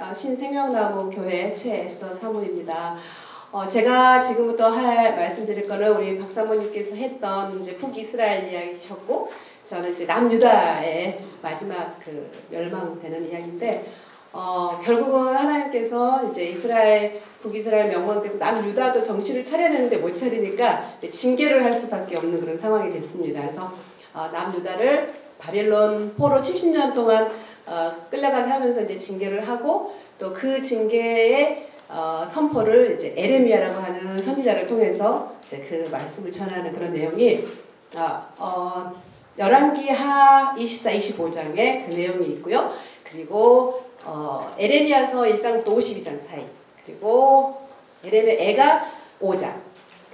어, 신생명나무 교회 최에스더 사무입니다. 어, 제가 지금부터 할 말씀드릴 거는 우리 박 사모님께서 했던 이제 북이스라엘 이야기셨고 저는 이제 남유다의 마지막 그 멸망되는 이야기인데 어, 결국은 하나님께서 이제 이스라엘 북이스라엘 명망되고 남유다도 정신을 차려야 되는데 못 차리니까 징계를 할 수밖에 없는 그런 상황이 됐습니다. 그래서 어, 남유다를 바벨론 포로 70년 동안 어, 끌려가게 하면서 이제 징계를 하고 또 그 징계의 어, 선포를 이제 에레미야라고 하는 선지자를 통해서 이제 그 말씀을 전하는 그런 내용이 어, 어, 열왕기하 24, 25장에 그 내용이 있고요. 그리고 어, 에레미야서 1장부터 52장 사이 그리고 에레미야 애가 5장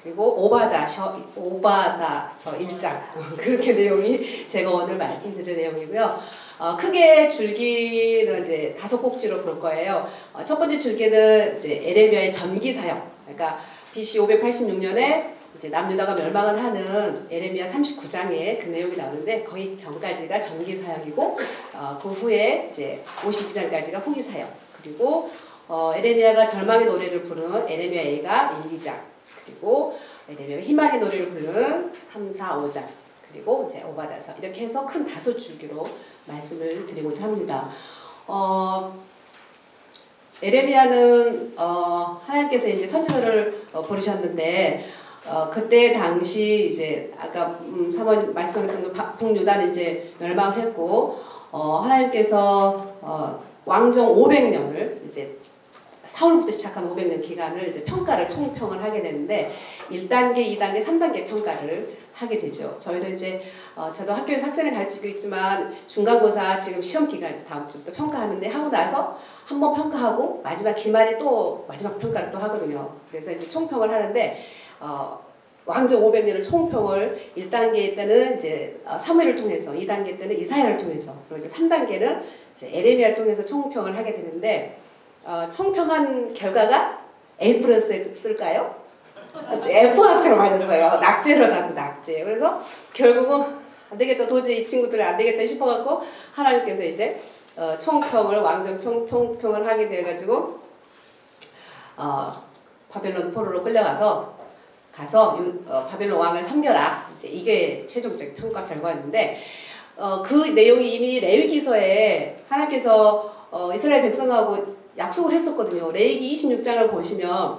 그리고 오바다 셔 오바다서 1장 그렇게 내용이 제가 오늘 말씀드릴 내용이고요. 어, 크게 줄기는 이제 다섯 꼭지로 볼 거예요. 어, 첫 번째 줄기는 이제 에레미야의 전기 사역. 그러니까 BC 586년에 이제 남유다가 멸망을 하는 에레미야 39장에 그 내용이 나오는데 거의 전까지가 전기 사역이고 어, 그 후에 이제 52장까지가 후기 사역. 그리고 어, 에레미야가 절망의 노래를 부르는 에레미야 A가 1, 2장. 그리고 에레미야가 희망의 노래를 부르는 3, 4, 5장. 그리고 이제 오바다서 이렇게 해서 큰 다섯 줄기로 말씀을 드리고자 합니다. 어, 에레미야는 어, 하나님께서 이제 선지자를 어, 부르셨는데 어, 그때 당시 이제 아까 음, 사모님 말씀하셨던 그 북유다는 이제 멸망을 했고 어, 하나님께서 어, 왕정 500년을 이제 사월부터 시작한 500년 기간을 이제 평가를 총평을 하게 되는데 1단계, 2단계, 3단계 평가를 하게 되죠. 저희도 이제 어, 저도 학교에서 학생을 가르치고 있지만 중간고사 지금 시험 기간 다음 주부터 평가하는데 하고 나서 한 번 평가하고 마지막 기말에 또 마지막 평가를 또 하거든요. 그래서 이제 총평을 하는데 어, 왕정 500년을 총평을 1단계 때는 이제 어, 사무엘을 통해서 2단계 때는 이사야를 통해서 그리고 이제 3단계는 이제 에레미야를 통해서 총평을 하게 되는데 어, 총평한 결과가 A 플러스일까요? F 학점 맞았어요. 낙제로 나서 낙제. 그래서 결국은 안 되겠다. 도저히 이 친구들은 안 되겠다 싶어갖고 하나님께서 이제 어, 총평을 왕정 평, 평평을 하게 돼가지고 어, 바벨론 포로로 끌려가서 가서 유, 어, 바벨론 왕을 섬겨라. 이제 이게 최종적 평가 결과였는데 어, 그 내용이 이미 레위기서에 하나님께서 어, 이스라엘 백성하고 약속을 했었거든요. 레이기 26장을 보시면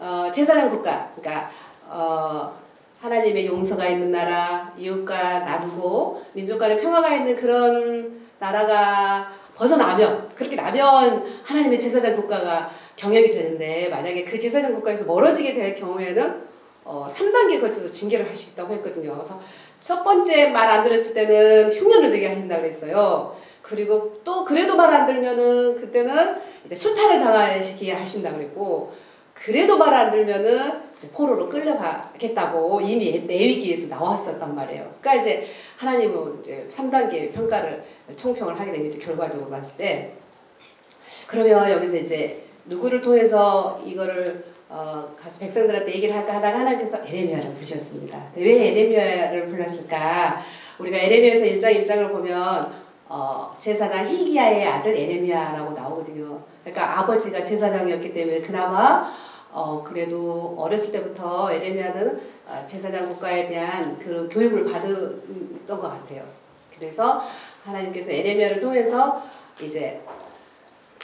어, 제사장 국가, 그러니까 어, 하나님의 용서가 있는 나라, 이웃과 나누고 민족 간의 평화가 있는 그런 나라가 벗어나면 그렇게 나면 하나님의 제사장 국가가 경영이 되는데 만약에 그 제사장 국가에서 멀어지게 될 경우에는 어, 3단계에 걸쳐서 징계를 하시겠다고 했거든요. 그래서 첫 번째 말 안 들었을 때는 흉년을 되게 하신다고 그랬어요. 그리고 또 그래도 말 안 들면은 그때는 이제 수탈을 당하시게 하신다고 그랬고 그래도 말 안 들면은 포로로 끌려가겠다고 이미 내위기에서 나왔었단 말이에요. 그러니까 이제 하나님은 이제 3단계 평가를 총평을 하게 됩니다. 결과적으로 봤을 때. 그러면 여기서 이제 누구를 통해서 이거를 어, 가서 백성들한테 얘기를 할까 하다가 하나님께서 에레미야를 부르셨습니다. 왜 에레미야를 불렀을까? 우리가 에레미야에서 1장 1장을 보면 어, 제사장 힐기야의 아들 에레미야라고 나오거든요. 그러니까 아버지가 제사장이었기 때문에 그나마 어, 그래도 어렸을 때부터 에레미야는 어, 제사장 국가에 대한 그 교육을 받았던 것 같아요. 그래서 하나님께서 에레미야를 통해서 이제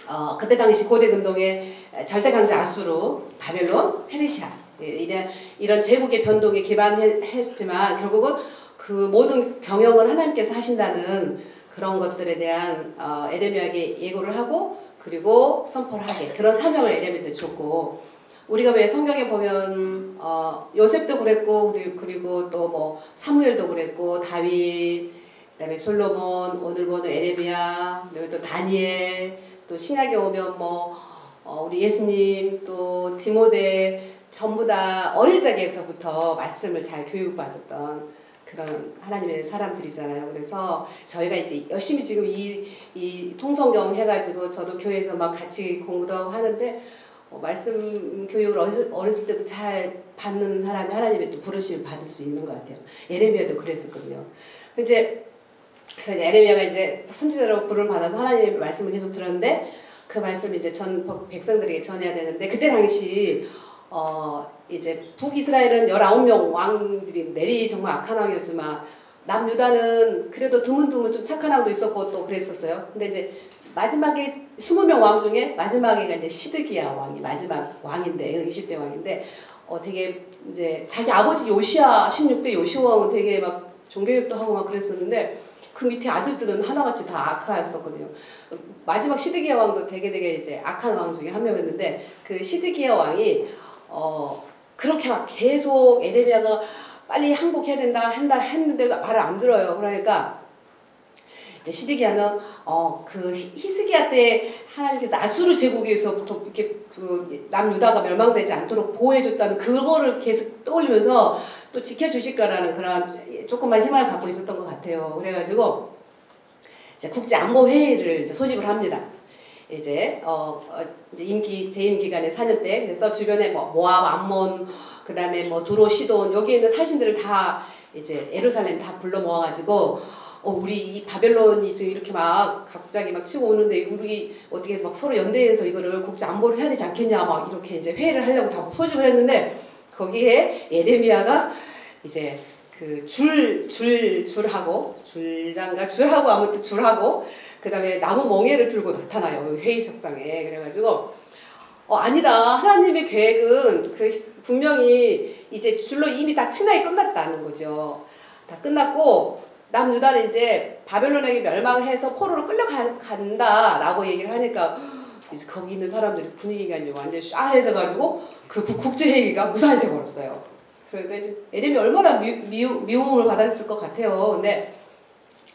어, 그때 당시 고대 근동의 절대 강자 아수르, 바벨론, 페르시아 이런 이런 제국의 변동에 기반했지만 결국은 그 모든 경영을 하나님께서 하신다는 그런 것들에 대한 어, 에레미야에게 예고를 하고 그리고 선포를 하게 그런 사명을 에레미야한테 줬고 우리가 왜 성경에 보면 어, 요셉도 그랬고 그리고 또 뭐 사무엘도 그랬고 다윗 그다음에 솔로몬 오늘 보는 에레미야 그리고 또 다니엘 또 신약에 오면 뭐 어, 우리 예수님 또 디모데 전부 다 어릴 적에서부터 말씀을 잘 교육받았던 그런 하나님의 사람들이잖아요. 그래서 저희가 이제 열심히 지금 이, 이 통성경 해가지고 저도 교회에서 막 같이 공부도 하고 하는데 어, 말씀 교육을 어렸을, 어렸을 때도 잘 받는 사람이 하나님의 또 부르심을 받을 수 있는 것 같아요. 예레미야도 그랬었거든요. 이제 그래서 에레미야가 이제 선지자로 부름을 받아서 하나님의 말씀을 계속 들었는데 그 말씀 이제 전 백성들에게 전해야 되는데 그때 당시 어 이제 북이스라엘은 19명 왕들이 내리 정말 악한 왕이었지만 남유다는 그래도 드문드문 좀 착한 왕도 있었고 또 그랬었어요. 근데 이제 마지막에 20명 왕 중에 마지막에가 이제 시드기야 왕이 마지막 왕인데 20대 왕인데 어 되게 이제 자기 아버지 요시아 16대 요시아 왕은 되게 막 종교육도 하고 막 그랬었는데 그 밑에 아들들은 하나같이 다 악하였었거든요. 마지막 시드기야 왕도 되게 되게 이제 악한 왕 중에 한 명이었는데 그 시드기야 왕이 어 그렇게 막 계속 에데미아가 빨리 항복해야 된다 한다 했는데 말을 안 들어요. 그러니까 이제 시드기야는 어 그 히스기야 때 하나님께서 아수르 제국에서부터 이렇게 그 남유다가 멸망되지 않도록 보호해줬다는 그거를 계속 떠올리면서 또 지켜주실 거라는 그런 조금만 희망을 갖고 있었던 것 같아요. 그래가지고 이제 국제 안보 회의를 이제 소집을 합니다. 이제 어, 어 이제 임기 재임 기간에 4년 때 그래서 주변에 뭐 모압, 암몬, 그다음에 뭐 두로, 시돈 여기에 있는 살신들을 다 이제 에루살렘 다 불러 모아가지고 어 우리 이 바벨론이 지금 이렇게 막 갑자기 막 치고 오는데 우리 어떻게 막 서로 연대해서 이거를 국제 안보를 해야 되지 않겠냐 막 이렇게 이제 회의를 하려고 다 소집을 했는데 거기에 예레미야가 이제 그 줄 줄 줄하고 줄장가 줄하고 아무튼 줄하고 그 다음에 나무 멍에를 들고 나타나요 회의석상에. 그래가지고 어 아니다. 하나님의 계획은 그 분명히 이제 줄로 이미 다 친하게 끝났다는 거죠. 다 끝났고 남유다는 이제 바벨론에게 멸망해서 포로로 끌려간다라고 얘기를 하니까 이제 거기 있는 사람들이 분위기가 이제 완전히 샤해져가지고 그 국제회의가 무산이 돼버렸어요. 그러니까 이제 에렘이 얼마나 미움을 받았을 것 같아요. 근데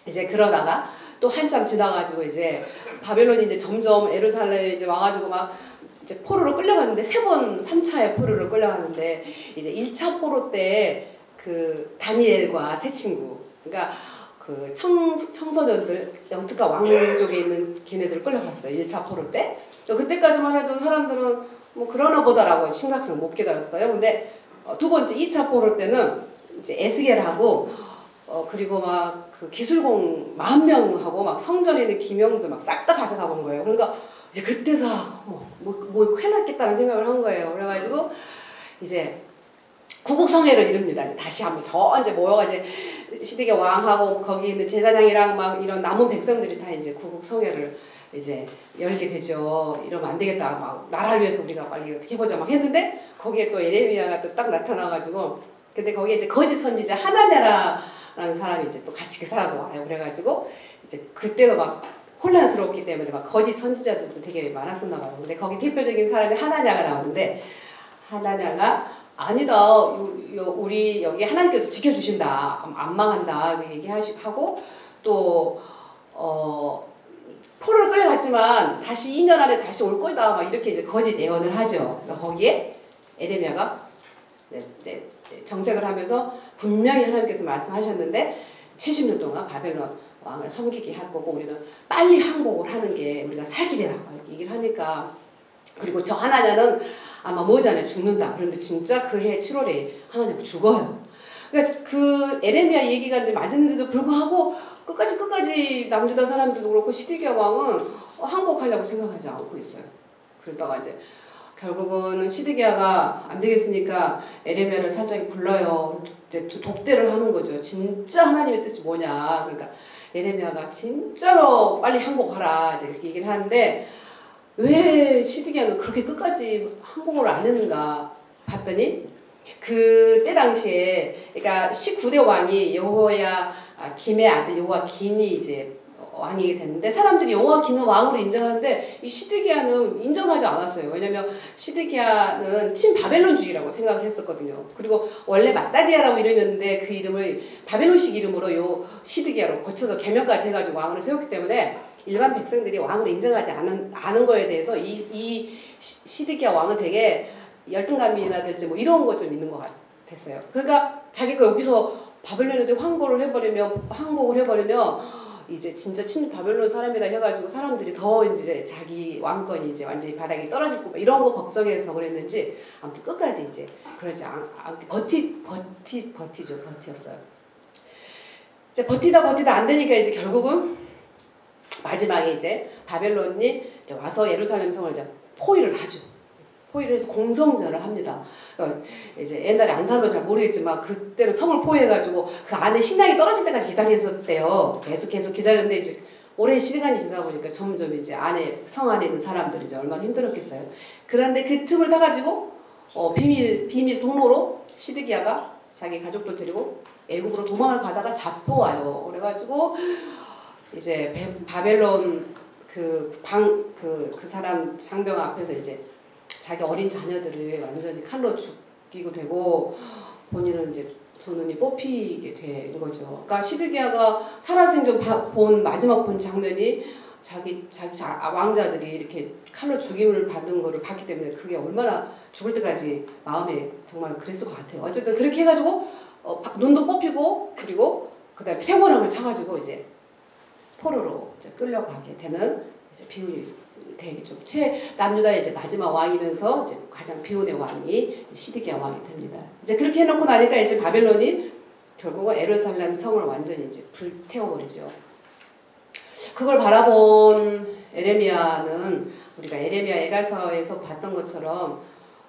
이제 그러다가 또 한참 지나가지고 이제 바벨론이 이제 점점 에루살렘에 이제 와가지고 막 이제 포로로 끌려갔는데 세 번, 3차에 포로로 끌려갔는데 이제 1차 포로 때 그 다니엘과 세 친구 그러니까 그 청, 청소년들 영특가 왕족에 있는 걔네들 끌려갔어요. 1차 포로 때. 그때까지만 해도 사람들은 뭐 그러나 보다라고 심각성 못 깨달았어요. 근데 어, 두 번째 2차 포로 때는 이제 에스겔 하고 어 그리고 막 그 기술공 만 명하고 막 성전에 있는 기명도 막 싹 다 가져가 본 거예요. 그러니까 이제 그때서 뭐, 뭐, 뭐 큰일 났겠다는 생각을 한 거예요. 그래가지고 이제 구국성회를 이룹니다. 이제 다시 한번 저 이제 모여가 이제 시대의 왕하고 거기 있는 제사장이랑 막 이런 남은 백성들이 다 이제 구국성회를 이제 열게 되죠. 이러면 안 되겠다. 막 나라를 위해서 우리가 빨리 어떻게 해보자 막 했는데 거기에 또 에레미야가 또 딱 나타나가지고 근데 거기에 이제 거짓 선지자 하나냐라는 사람이 이제 또 같이 그 사람도 와요. 그래가지고 이제 그때도 막 혼란스럽기 때문에 막 거짓 선지자들도 되게 많았었나 봐요. 근데 거기 대표적인 사람이 하나냐가 나오는데 하나냐가 아니다. 요, 요, 우리 여기 하나님께서 지켜주신다. 안 망한다. 그 얘기하고 또 어, 포로를 끌려갔지만 다시 2년 안에 다시 올 거다. 막 이렇게 이제 거짓 예언을 하죠. 그러니까 거기에 에레미야가 네, 네, 네, 정색을 하면서 분명히 하나님께서 말씀하셨는데 70년 동안 바벨론 왕을 섬기게 할 거고 우리는 빨리 항복을 하는 게 우리가. 이렇게 얘기를 하니까 그리고 저 하나냐는 아마 머지않아 죽는다. 그런데 진짜 그 해 7월에 하나님 죽어요. 그러니까 그 에레미야 얘기가 이제 맞았는데도 불구하고 끝까지 끝까지 남주다 사람들도 그렇고 시드기야 왕은 항복하려고 생각하지 않고 있어요. 그러다가 이제 결국은 시드기야가 안 되겠으니까 에레미야를 살짝 불러요. 이제 독대를 하는 거죠. 진짜 하나님의 뜻이 뭐냐. 그러니까 에레미야가 진짜로 빨리 항복하라. 이제 그렇게 얘기를 하는데 왜 시드기야는 그렇게 끝까지 항복을 안 했는가 봤더니 그때 당시에 그러니까 19대 왕이 여호야 김의 아들 여호와 긴이 이제 왕이 됐는데 사람들이 여호와 긴을 왕으로 인정하는데 이 시드기야는 인정하지 않았어요. 왜냐면 시드기야는 친바벨론주의라고 생각을 했었거든요. 그리고 원래 마따디아라고 이름이었는데 그 이름을 바벨론식 이름으로 요 시드기야로 고쳐서 개명까지 해가지고 왕을 세웠기 때문에 일반 백성들이 왕을 인정하지 않은, 않은 거에 대해서 이, 이 시드기야 왕은 되게 열등감이라든지 뭐 이런 거 좀 있는 것 같았어요. 그러니까 자기가 여기서 바벨론에 황고를 해버리면 항복을 해버리면 이제 진짜 친 바벨론 사람이다 해가지고 사람들이 더 이제 자기 왕권이 이제 완전히 바닥에 떨어질 거 이런 거 걱정해서 그랬는지 아무튼 끝까지 이제 그러지 않, 않게 버티 버티 버티죠 버티었어요. 이제 버티다 버티다 안 되니까 이제 결국은 마지막에 이제 바벨론이 이제 와서 예루살렘 성을 이제 포위를 하죠. 포위를 해서 공성전을 합니다. 그러니까 이제 옛날에 안산으로 잘 모르겠지만 그때는 성을 포위해가지고 그 안에 신앙이 떨어질 때까지 기다렸었대요. 계속 계속 기다렸는데 이제 오랜 시간이 지나다 보니까 점점 이제 안에 성 안에 있는 사람들이 이제 얼마나 힘들었겠어요. 그런데 그 틈을 타가지고 어, 비밀 비밀 통로로 시드기야가 자기 가족들 데리고 애국으로 도망을 가다가 잡혀와요. 그래가지고 이제 바벨론 그 방그그 사람 장병 앞에서 이제 자기 어린 자녀들을 완전히 칼로 죽이고 되고 본인은 이제 두 눈이 뽑히게 되는 거죠. 그러니까 시드기야가 살아생전 본 마지막 본 장면이 자기 자기 자, 아, 왕자들이 이렇게 칼로 죽임을 받은 거를 봤기 때문에 그게 얼마나 죽을 때까지 마음에 정말 그랬을 것 같아요. 어쨌든 그렇게 해가지고 어, 눈도 뽑히고 그리고 그다음에 쇠고랑을 차가지고 이제 포로로 이제 끌려가게 되는 이제 비운이 되겠죠. 최 남유다의 이제 마지막 왕이면서 이제 가장 비운의 왕이 시드기야 왕이 됩니다. 이제 그렇게 해놓고 나니까 이제 바벨론이 결국은 에르살렘 성을 완전히 이제 불태워버리죠. 그걸 바라본 에레미야는 우리가 에레미야 애가서에서 봤던 것처럼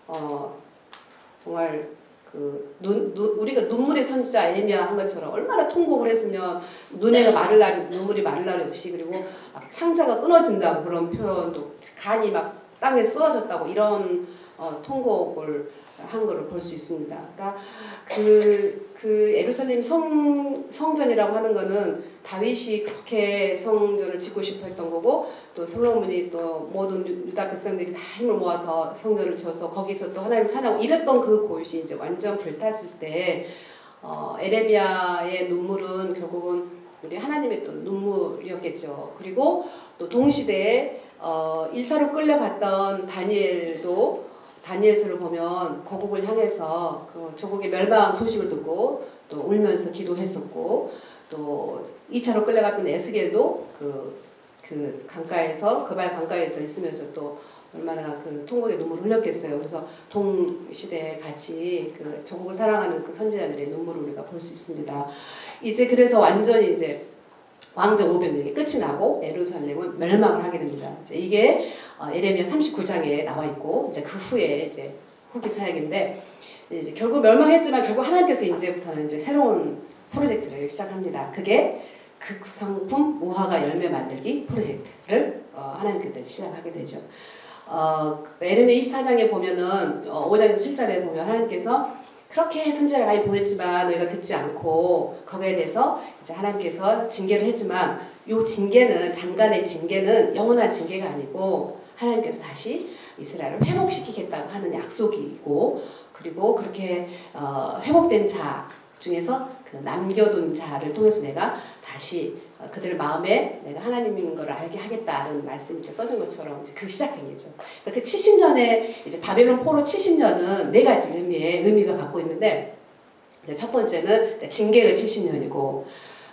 어 정말 그 눈, 눈, 우리가 눈물의 선지자 에레미야 한 것처럼 얼마나 통곡을 했으면 눈에가 마를 날이 눈물이 마를 날이 없이 그리고 막 창자가 끊어진다고 그런 표현도 간이 막 땅에 쏟아졌다고 이런 어, 통곡을 한 거를 볼수 있습니다. 그러니까 그, 그 예루살렘 성, 성전이라고 하는 거는 다윗이 그렇게 성전을 짓고 싶어 했던 거고 또 솔로몬이 또 모든 유다 백성들이 다 힘을 모아서 성전을 지어서 거기서 또 하나님 찬양하고 이랬던 그 곳이 이제 완전 불탔을 때 어, 에레미야의 눈물은 결국은 우리 하나님의 또 눈물이었겠죠. 그리고 또 동시대에 어, 1차로 끌려갔던 다니엘도 다니엘서를 보면 고국을 향해서 그 조국의 멸망 소식을 듣고 또 울면서 기도했었고 또 2차로 끌려갔던 에스겔도 그, 그 강가에서 그발 강가에서 있으면서 또 얼마나 그 통곡의 눈물을 흘렸겠어요. 그래서 동시대에 같이 그 조국을 사랑하는 그 선지자들의 눈물을 우리가 볼 수 있습니다. 이제 그래서 완전히 이제 왕정 500명이 끝이 나고 에루살렘은 멸망을 하게 됩니다. 이제 이게 어, 에레미야 39장에 나와 있고 이제 그 후에 이제 후기 사역인데 이제 결국 멸망했지만 결국 하나님께서 이제부터는 이제 새로운 프로젝트를 시작합니다. 그게 극상품 무화과 열매 만들기 프로젝트를 어, 하나님께서 시작하게 되죠. 어, 에레미야 24장에 보면은 어, 5장에서 7장에 보면 하나님께서 그렇게 선지자를 많이 보냈지만 너희가 듣지 않고 거기에 대해서 이제 하나님께서 징계를 했지만 요 징계는 장관의 징계는 영원한 징계가 아니고 하나님께서 다시 이스라엘을 회복시키겠다고 하는 약속이고 그리고 그렇게 어, 회복된 자 중에서 그 남겨둔 자를 통해서 내가 다시 어, 그들 마음에 내가 하나님인 걸 알게 하겠다는 말씀이 써진 것처럼 이제 그 시작된 거죠. 그래서 그 70년에 이제 바벨론 포로 70년은 네 가지 의미의 의미가 갖고 있는데 이제 첫 번째는 징계의 70년이고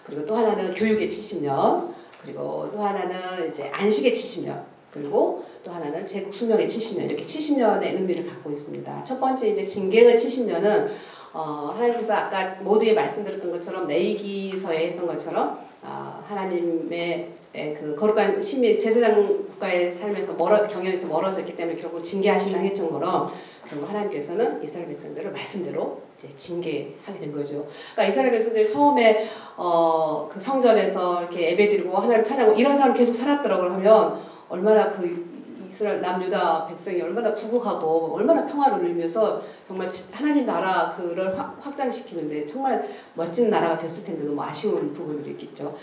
그리고 또 하나는 교육의 70년 그리고 또 하나는 이제 안식의 70년 그리고 또 하나는 제국 수명의 70년 이렇게 70년의 의미를 갖고 있습니다. 첫 번째 이제 징계의 70년은 어, 하나님께서 아까 모두에 말씀드렸던 것처럼 내기서에 했던 것처럼 어, 하나님의 그 거룩한 신비 제사장 국가의 삶에서 멀어 경영에서 멀어졌기 때문에 결국 징계하신다 했던 것처럼 결국 하나님께서는 이스라엘 백성들을 말씀대로 이제 징계하게 된 거죠. 그러니까 이스라엘 백성들이 처음에 어, 그 성전에서 이렇게 예배드리고 하나님 찬양하고 이런 사람 계속 살았더라고 하면 얼마나 그 이스라엘 남유다 백성이 얼마나 부국하고 얼마나 평화를 누리면서 정말 하나님 나라 그를 확장시키는데 정말 멋진 나라가 됐을 텐데 너무 아쉬운 부분들이 있겠죠.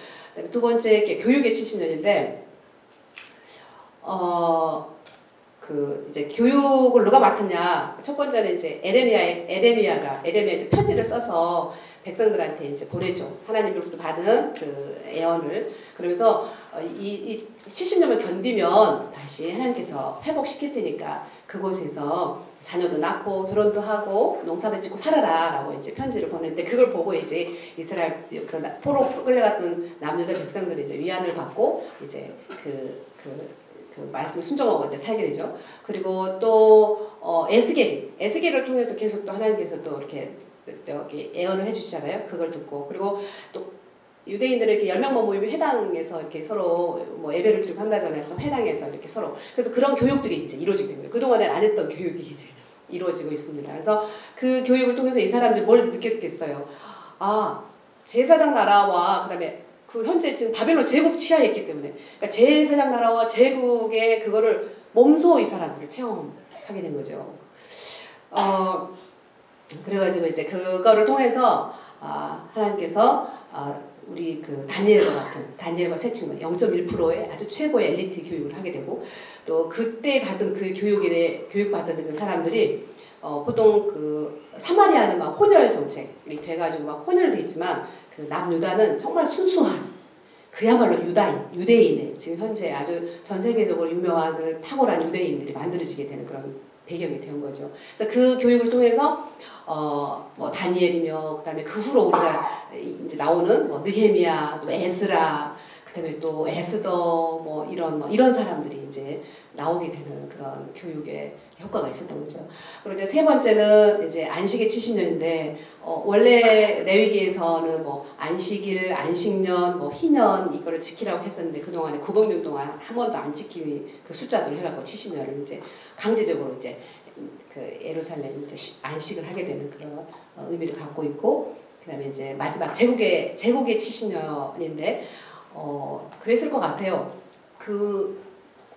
두 번째 교육의 70년인데 어. 그 이제 교육을 누가 맡았냐 첫 번째는 이제 에레미야 에레미야가 에레미야 이제 편지를 써서 백성들한테 이제 보내죠. 하나님으로부터 받은 그 애언을. 그러면서 어, 이, 이 70년을 견디면 다시 하나님께서 회복시킬 테니까 그곳에서 자녀도 낳고 결혼도 하고 농사도 짓고 살아라 라고 이제 편지를 보냈는데 그걸 보고 이제 이스라엘 그 포로 끌려갔던 남유다 백성들이 이제 위안을 받고 이제 그, 그, 그 말씀 순종하고 이제 살게 되죠. 그리고 또 어, 에스겔, 에스겔을 통해서 계속 또 하나님께서 또 이렇게 여기 예언을 해주시잖아요. 그걸 듣고 그리고 또 유대인들은 이렇게 열 명만 모이면 회당에서 이렇게 서로 뭐 예배를 드리고 한다잖아요. 그래서 회당에서 이렇게 서로 그래서 그런 교육들이 이제 이루어지게 된 거예요. 그 동안에 안 했던 교육이 이제 이루어지고 있습니다. 그래서 그 교육을 통해서 이 사람들이 뭘 느꼈겠어요. 아 제사장 나라와 그다음에 그 현재 지금 바벨론 제국 있기 때문에 그러니까 제사장 나라와 제국의 그거를 몸소 이 사람들을 체험하게 된 거죠. 어 그래가지고 이제 그거를 통해서 아, 하나님께서 아, 우리 그 다니엘과 같은 다니엘과 세 친구 0.1%의 아주 최고의 엘리트 교육을 하게 되고 또 그때 받은 그 교육에 대해 교육받은 그 사람들이 어, 보통 그 사마리아는 막 혼혈 정책이 돼가지고 막 혼혈돼 있지만 그 남유다는 정말 순수한 그야말로 유다인, 유대인의 지금 현재 아주 전 세계적으로 유명한 그 탁월한 유대인들이 만들어지게 되는 그런 배경이 된 거죠. 그래서 그 교육을 통해서 어 뭐 다니엘이며 그다음에 그 후로 우리가 이제 나오는 뭐 느헤미야, 또 에스라, 그다음에 또 에스더 뭐 이런 뭐 이런 사람들이 이제 나오게 되는 그런 교육의 효과가 있었던 거죠. 그리고 이제 세 번째는 이제 안식의 70년인데 어 원래 레위기에서는 뭐 안식일, 안식년, 뭐 희년 이거를 지키라고 했었는데 그 동안에 900년 동안 한 번도 안 지킨 그 숫자들 해갖고 70년을 이제 강제적으로 이제 그 예루살렘 이제 안식을 하게 되는 그런 어, 의미를 갖고 있고 그다음에 이제 마지막 제국의 제국의 70년인데 어 그랬을 것 같아요. 그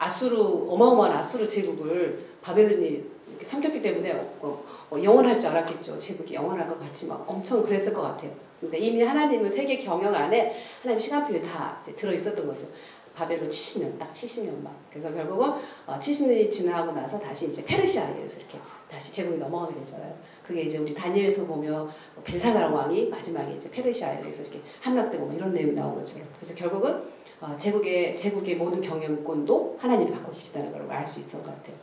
아수르 어마어마한 아수르 제국을 바벨론이 삼켰기 때문에 어, 어, 영원할 줄 알았겠죠. 제국이 영원할 것 같이 막 엄청 그랬을 것 같아요. 근데 이미 하나님은 세계 경영 안에 하나님 시간표에 다 들어 있었던 거죠. 바벨론 70년 딱 70년만. 그래서 결국은 어, 70년이 지나고 나서 다시 이제 페르시아에서 이렇게 다시 제국이 넘어가게 되잖아요. 그게 이제 우리 다니엘서 보면 벨사달 왕이 마지막에 이제 페르시아에서 이렇게 함락되고 뭐 이런 내용이 것처럼. 그래서 결국은 어, 제국의 제국의 모든 경영권도 하나님이 갖고 계시다는 걸 알 수 있을 것 같아요.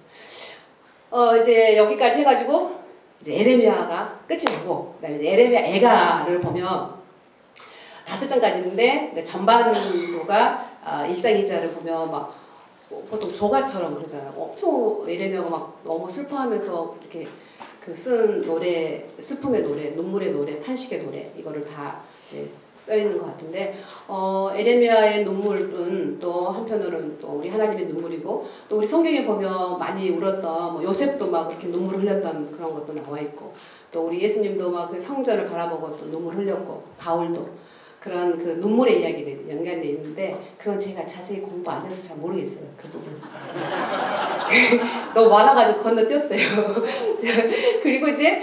어 이제 여기까지 해가지고 이제 에레미야가 끝이 나고 그다음에 이제 에레미야 애가를 보면 다섯 장까지 있는데 전반부가 아, 1장 2장을 보면 막 보통 조가처럼 그러잖아요. 엄청 에레미야가 막 너무 슬퍼하면서 이렇게 그 쓴 노래 슬픔의 노래, 눈물의 노래, 탄식의 노래 이거를 다 이제 써 있는 것 같은데 어, 에레미야의 눈물은 또 한편으로는 또 우리 하나님의 눈물이고 또 우리 성경에 보면 많이 울었던 뭐 요셉도 막 그렇게 눈물을 흘렸던 그런 것도 나와 있고 또 우리 예수님도 막 그 성전을 바라보고 또 눈물 흘렸고 바울도 그런 그 눈물의 이야기를 연관돼 있는데 그건 제가 자세히 공부 안 해서 잘 모르겠어요 그 부분. 너무 많아가지고 건너뛰었어요. 그리고 이제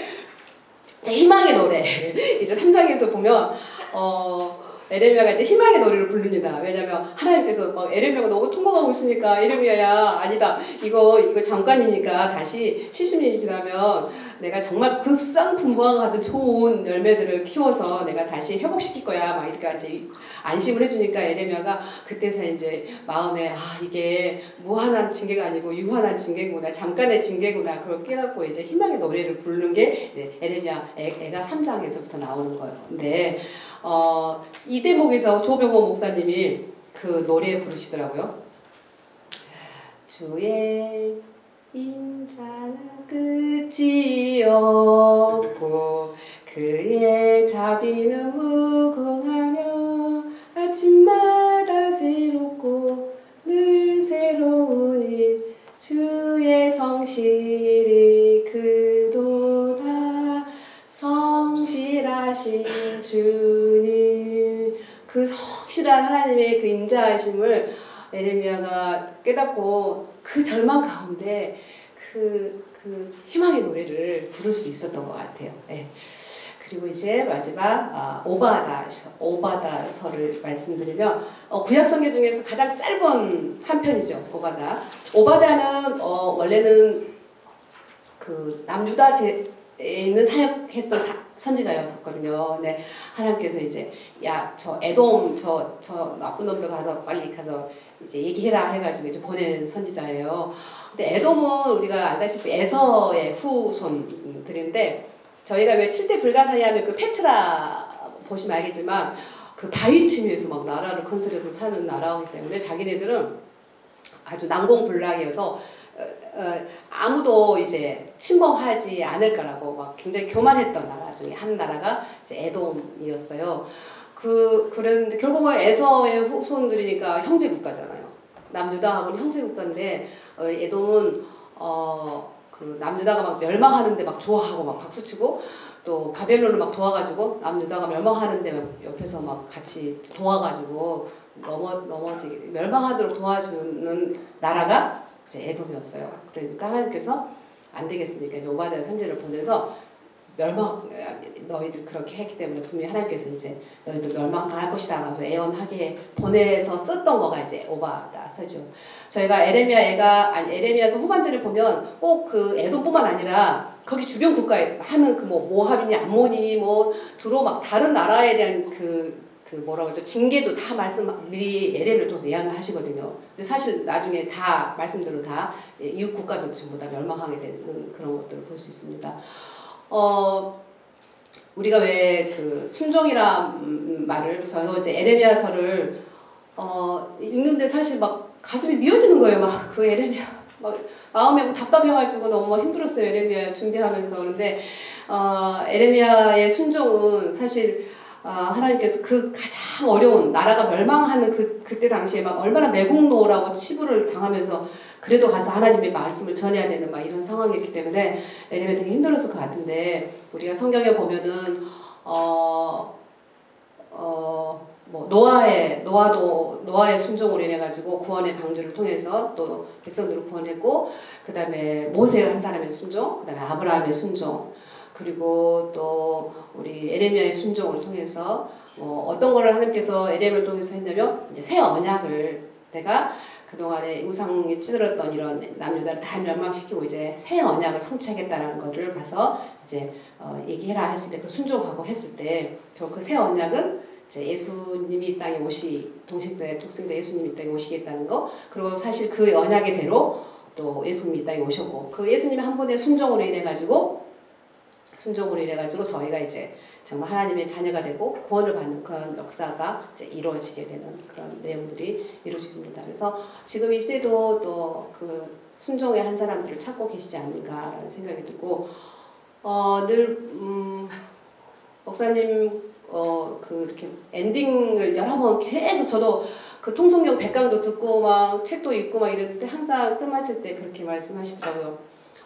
희망의 노래. 이제 3장에서 보면 어 에레미야가 이제 희망의 노래를 부릅니다. 왜냐하면 하나님께서 막 에레미야가 너무 통곡하고 있으니까 에레미야야 아니다 이거 이거 잠깐이니까 다시 70년이 지나면 내가 정말 급상풍부한 같은 좋은 열매들을 키워서 내가 다시 회복시킬 거야 막 이렇게 이제 안심을 해주니까 에레미야가 그때서 이제 마음에 아 이게 무한한 징계가 아니고 유한한 징계구나 잠깐의 징계구나 그걸 깨닫고 이제 희망의 노래를 부르는 게 에레미야 애가 3장에서부터 나오는 거예요. 근데 어, 이 대목에서 조병호 목사님이 그 노래 부르시더라고요. 주의 인자는 끝이 없고 그의 자비는 성실한 하나님의 그 인자하심을 에레미야가 깨닫고 그 절망 가운데 그, 그 희망의 노래를 부를 수 있었던 것 같아요. 네. 그리고 이제 마지막 아, 오바다 오바다서를 말씀드리면 어, 구약 성경 중에서 가장 짧은 한 편이죠. 오바다. 오바다는 어, 원래는 그 남유다에 있는 사역했던 사, 선지자였었거든요. 근데 하나님께서 이제 야 저 에돔 저 저 나쁜 놈들 가서 빨리 가서 이제 얘기해라 해가지고 이제 보낸 선지자예요. 근데 에돔은 우리가 알다시피 에서의 후손들인데 저희가 왜 7대 불가사의 하면 그 페트라 보시면 알겠지만 그 바위 틈에서 막 나라를 건설해서 사는 나라이기 때문에 자기네들은 아주 난공불락이어서 어, 어, 아무도 이제 침범하지 않을 거라고 막 굉장히 교만했던 나라 중에 한 나라가 이제 에돔이었어요. 그 그랬는데 결국은 에서의 후손들이니까 형제 국가잖아요. 남유다하고는 형제 국가인데 어, 에돔은 어 그 남유다가 막 멸망하는데 막 좋아하고 막 박수치고 또 바벨론을 막 도와가지고 남유다가 멸망하는데 막 옆에서 막 같이 도와가지고 넘어 넘어지게 멸망하도록 도와주는 나라가 이제 에돔이었어요. 그러니까 하나님께서 안 되겠으니까 이제 오바댜 선지를 보내서 멸망 너희들 그렇게 했기 때문에 분명히 하나님께서 이제 너희들 멸망당할 것이다 하면서 애원하게 보내서 썼던 거가 이제 오바다 서죠. 저희가 에레미야 애가 아니 에레미야서 후반절을 보면 꼭그 에돔뿐만 아니라 거기 주변 국가에 많은 그 뭐 모압이니 암몬이니 뭐 두로 막 다른 나라에 대한 그, 그 뭐라고 하죠 징계도 다 말씀 미리 에레미를 통해서 예언을 하시거든요. 근데 사실 나중에 다 말씀대로 다 이웃 국가들 전부 다 멸망하게 되는 그런 것들을 볼 수 있습니다. 어 우리가 왜 그 순종이란 말을 저희가 이제 에레미야서를 어 읽는데 사실 막 가슴이 미어지는 거예요. 막 그 에레미야 막 마음이 막 답답해가지고 너무 힘들었어요. 에레미야 준비하면서 그런데 어 에레미야의 순종은 사실 어, 하나님께서 그 가장 어려운 나라가 멸망하는 그 그때 당시에 막 얼마나 매국노라고 치부를 당하면서 그래도 가서 하나님의 말씀을 전해야 되는 막 이런 상황이었기 때문에 에레미야 되게 힘들었을 것 같은데 우리가 성경에 보면은 어, 어, 뭐 노아의 노아도 노아의 순종으로 인해 가지고 구원의 방주를 통해서 또 백성들을 구원했고 그다음에 모세 한 사람의 순종, 그다음에 아브라함의 순종, 그리고 또 우리 에레미야의 순종을 통해서 뭐 어떤 거를 하나님께서 에레미야를 통해서 했냐면 이제 새 언약을 내가 그동안에 우상에 찌들었던 이런 남유다를 다 멸망시키고 이제 새 언약을 성취하겠다는 것을 봐서 이제 어, 얘기해라 했을 때 그 순종하고 했을 때 결국 그 새 언약은 이제 예수님이 이 땅에 오시 동식대 독생자 예수님이 이 땅에 오시겠다는 거. 그리고 사실 그 언약의 대로 또 예수님이 이 땅에 오셨고 그 예수님의 한 번의 순종으로 인해 가지고 순종으로 인해 가지고 저희가 이제 정말 하나님의 자녀가 되고 구원을 받는 그런 역사가 이제 이루어지게 되는 그런 내용들이 이루어집니다. 그래서 지금 이 시대도 또 그 순종의 한 사람들을 찾고 계시지 않는가라는 생각이 들고 어, 늘 음, 목사님 어, 그 이렇게 엔딩을 여러 번 계속 저도 그 통성경 백강도 듣고 막 책도 읽고 막 이랬는데 항상 끝마칠 때 그렇게 말씀하시더라고요.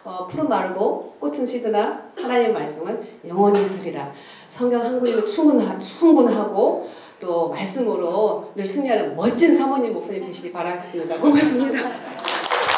어, 푸른 마르고 꽃은 시드나 하나님의 말씀은 영원히 있으리라. 성경 한 구절은 충분하, 충분하고 또 말씀으로 늘 승리하는 멋진 사모님 목사님 되시기 바라겠습니다. 고맙습니다.